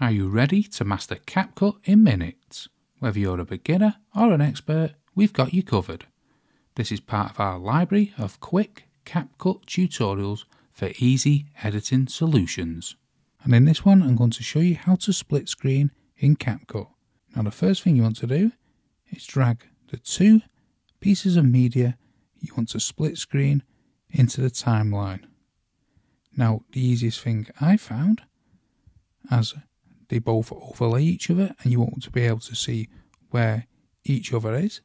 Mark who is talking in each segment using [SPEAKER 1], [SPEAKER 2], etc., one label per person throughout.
[SPEAKER 1] Are you ready to master CapCut in minutes? Whether you're a beginner or an expert, we've got you covered. This is part of our library of quick CapCut tutorials for easy editing solutions. And in this one, I'm going to show you how to split screen in CapCut. Now, the first thing you want to do is drag the two pieces of media you want to split screen into the timeline. Now, the easiest thing I found, as they both overlay each other and you want to be able to see where each other is,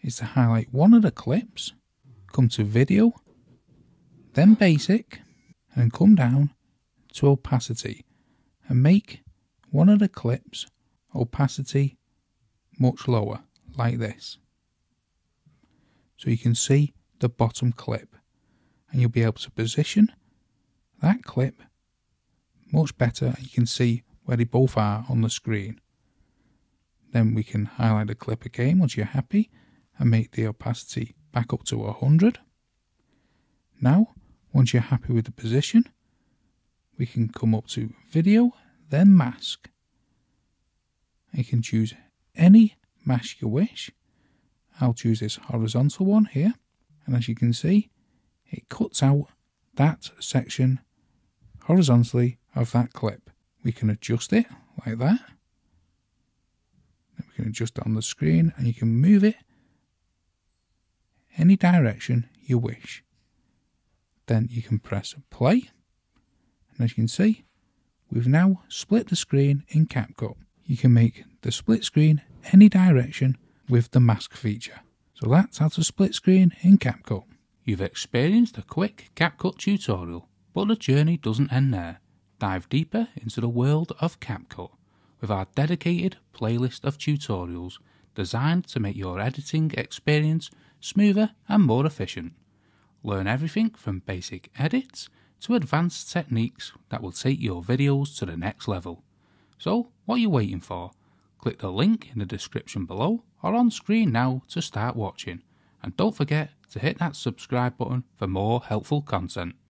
[SPEAKER 1] is to highlight one of the clips, come to video, then basic, and come down to opacity and make one of the clips opacity much lower, like this. So you can see the bottom clip and you'll be able to position that clip much better. You can see where they both are on the screen. Then we can highlight the clip again once you're happy and make the opacity back up to 100. Now, once you're happy with the position, we can come up to video, then mask. You can choose any mask you wish. I'll choose this horizontal one here. And as you can see, it cuts out that section horizontally of that clip. We can adjust it like that. We can adjust it on the screen and you can move it any direction you wish. Then you can press play. And as you can see, we've now split the screen in CapCut. You can make the split screen any direction with the mask feature. So that's how to split screen in CapCut. You've experienced a quick CapCut tutorial, but the journey doesn't end there. Dive deeper into the world of CapCut with our dedicated playlist of tutorials designed to make your editing experience smoother and more efficient. Learn everything from basic edits to advanced techniques that will take your videos to the next level. So, what are you waiting for? Click the link in the description below or on screen now to start watching. And don't forget to hit that subscribe button for more helpful content.